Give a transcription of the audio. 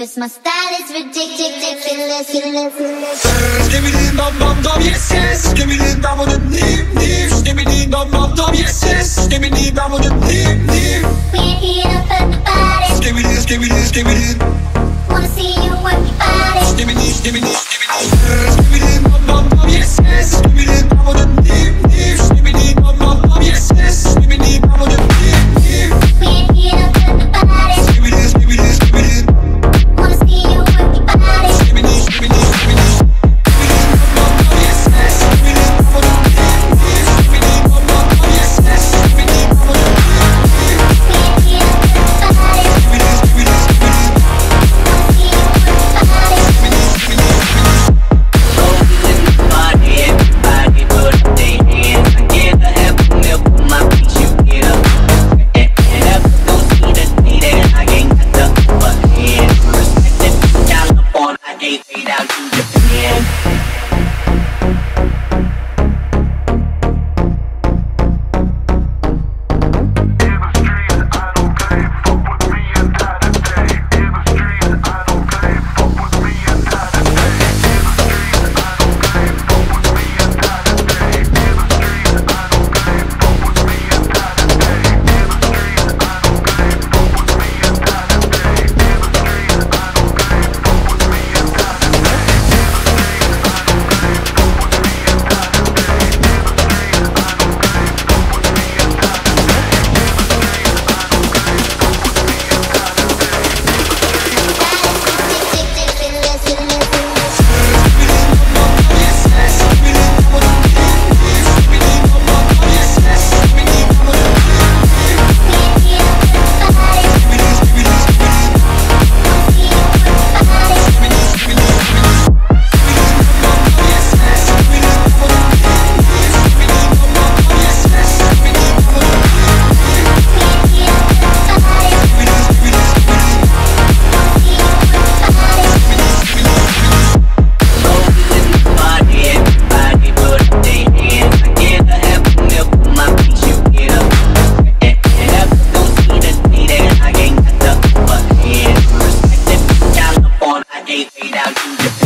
Cause my style is ridiculous, ridiculous. Skibidi dum dum dum yes yes Skibidi dum dum dim dim Skibidi dum dum dum yes yes Skibidi dum dum dim dim We're here to put the body. Skibidi skibidi skibidi Wanna see you work your body. Skibidi skibidi Yeah.